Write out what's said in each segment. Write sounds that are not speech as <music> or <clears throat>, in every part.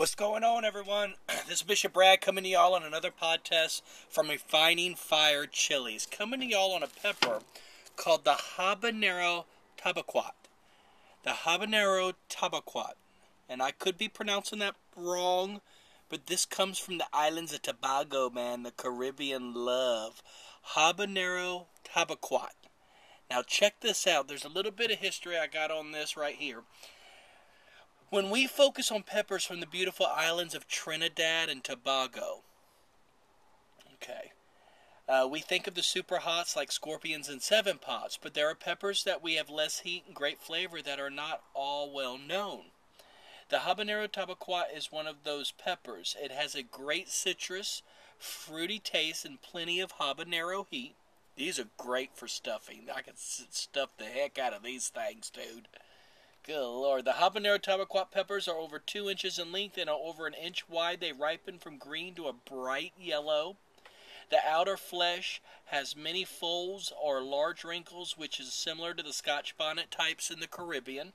What's going on, everyone? <clears throat> This is Bishop Brad coming to y'all on another podcast from Refining Fire Chiles. Coming to y'all on a pepper called the Habanero Tabaquite. The Habanero Tabaquite. And I could be pronouncing that wrong, but this comes from the islands of Tobago, man, the Caribbean love. Habanero Tabaquite. Now, check this out. There's a little bit of history I got on this right here. When we focus on peppers from the beautiful islands of Trinidad and Tobago, okay, uh, we think of the super hots like scorpions and seven pots, but there are peppers that we have less heat and great flavor that are not all well known. The habanero tabaquite is one of those peppers. It has a great citrus, fruity taste, and plenty of habanero heat. These are great for stuffing. I can stuff the heck out of these things, dude. Good lord. The habanero tabaquite peppers are over two inches in length and are over an inch wide. They ripen from green to a bright yellow. The outer flesh has many folds or large wrinkles, which is similar to the Scotch bonnet types in the Caribbean.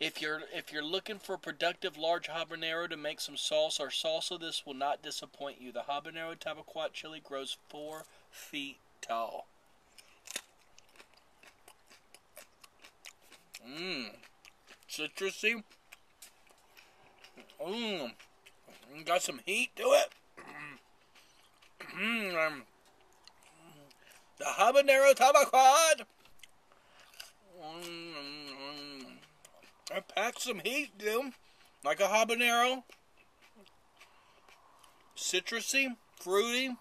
If you're if you're looking for a productive large habanero to make some sauce or salsa, this will not disappoint you. The habanero tabaquite chili grows four feet tall. Mmm. Citrusy. Mmm. Got some heat to it. Mmm. Um, the habanero tabaquite. Mmm. mmm. I packed some heat, dude. Like a habanero. Citrusy, fruity.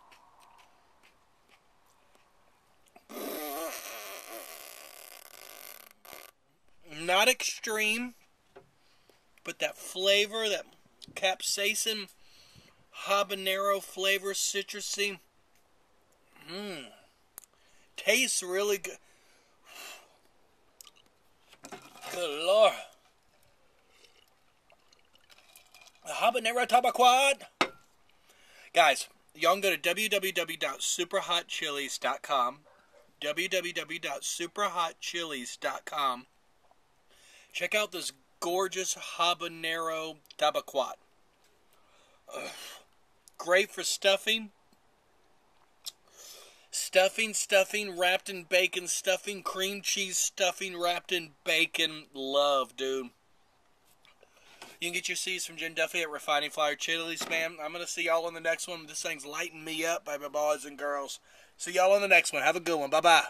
Not extreme, but that flavor, that capsaicin, habanero flavor, citrusy. Mmm. Tastes really good. Good lord. The habanero tabaquite. Guys, y'all can go to www.superhotchiles.com www.superhotchiles.com Check out this gorgeous habanero tabaquite. Great for stuffing. Stuffing, stuffing wrapped in bacon, stuffing, cream cheese stuffing wrapped in bacon. Love, dude. You can get your seeds from Jen Duffy at Refining Fire Chiles, man. I'm going to see y'all on the next one. This thing's lighting me up, baby boys and girls. See y'all on the next one. Have a good one. Bye bye.